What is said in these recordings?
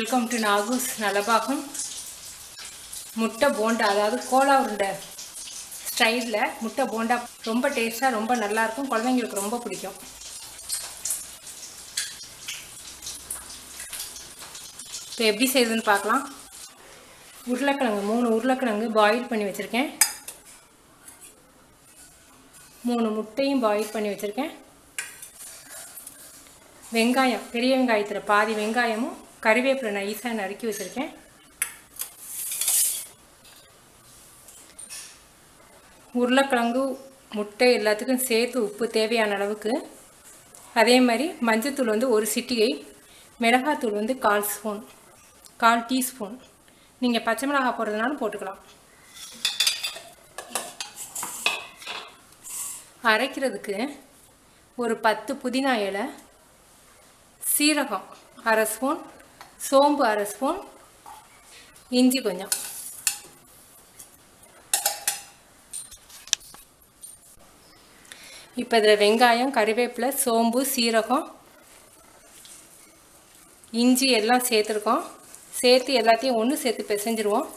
Welcome to நாகூஸ் Nalabagam முட்டை போண்டா அதாவது Cola உருண்டை ஸ்டைலில் முட்டை போண்டா ரொம்ப டேஸ்ட்டாக ரொம்ப நல்லாயிருக்கும் குழந்தைங்களுக்கு ரொம்ப பிடிக்கும். இப்போ எப்படி செய்யுதுன்னு பார்க்கலாம். உருளைக்கிழங்கு மூணு உருளைக்கிழங்கு பாயில் பண்ணி வச்சுருக்கேன். மூணு முட்டையும் பாயில் பண்ணி வச்சுருக்கேன். வெங்காயம் பெரிய வெங்காயத்தில் பாதி வெங்காயமும் கறிவேப்பிலை நைஸாக நறுக்கி வச்சுருக்கேன். உருளைக்கிழங்கு முட்டை எல்லாத்துக்கும் சேர்த்து உப்பு தேவையான அளவுக்கு. அதே மாதிரி மஞ்சத்தூள் வந்து ஒரு சிட்டிகை மிளகாத்தூள் வந்து கால் ஸ்பூன் கால் டீஸ்பூன். நீங்கள் பச்சை மிளகாய் போடுறதுனாலும் போட்டுக்கலாம். அரைக்கிறதுக்கு ஒரு பத்து புதினா இலை சீரகம் அரை ஸ்பூன் சோம்பு அரை ஸ்பூன் இஞ்சி கொஞ்சம். இப்போ இதில் வெங்காயம் கறிவேப்பிலை சோம்பு சீரகம் இஞ்சி எல்லாம் சேர்த்துருக்கோம். சேர்த்து எல்லாத்தையும் ஒன்று சேர்த்து பிசைஞ்சிருவோம்.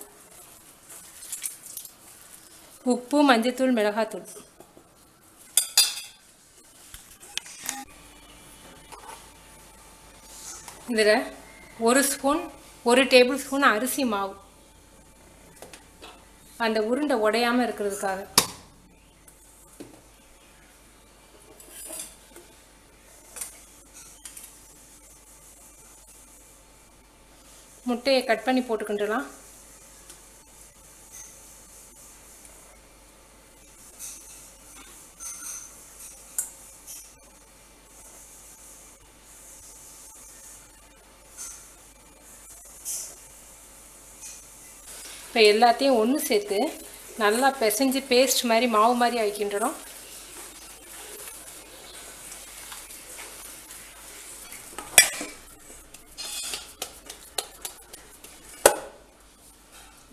உப்பு மஞ்சத்தூள் மிளகாத்தூள். இதில் ஒரு ஸ்பூன் ஒரு டேபிள் ஸ்பூன் அரிசி மாவு. அந்த உருண்டை உடையாமல் இருக்கிறதுக்காக. முட்டையை கட் பண்ணி போட்டுக்கிட்டுலாம் இப்போ எல்லாத்தையும் ஒன்று சேர்த்து நல்லா பிசைஞ்சு பேஸ்ட் மாதிரி மாவு மாதிரி ஆக்கின்றோம்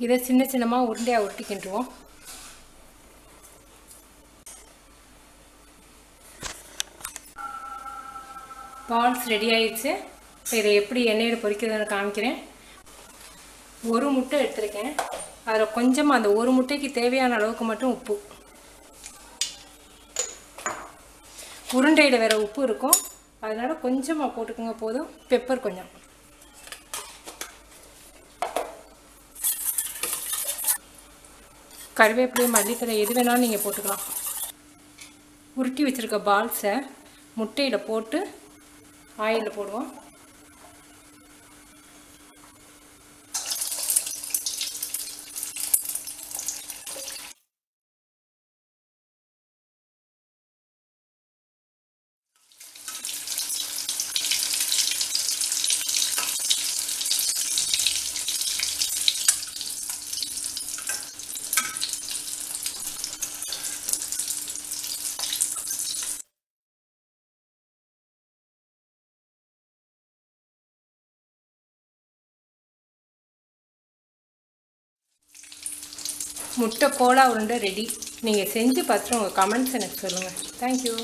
இதை சின்ன சின்னமாக உருண்டையாக உருட்டிக்கிட்டுருவோம் பால்ஸ் ரெடி ஆயிடுச்சு. இப்போ இதை எப்படி எண்ணெயில் பொரிக்கிறதுன்னு காமிக்கிறேன். ஒரு முட்டை எடுத்திருக்கேன். அதில் கொஞ்சமாக அந்த ஒரு முட்டைக்கு தேவையான அளவுக்கு மட்டும் உப்பு. உருண்டையில் வேறு உப்பு இருக்கும். அதனால் கொஞ்சமாக போட்டுக்கோங்க போதும். பெப்பர் கொஞ்சம். கருவேப்பிலை மல்லித்தலை எது வேணாலும் நீங்கள் போட்டுக்கலாம். உருட்டி வச்சுருக்க பால்ஸை முட்டையில் போட்டு ஆயிலில் போடுவோம். முட்டை கோலா உருண்டை ரெடி நீங்கள் செஞ்சு பார்த்துட்டு உங்கள் கமெண்ட்ஸ் எனக்கு சொல்லுங்கள் தேங்க்யூ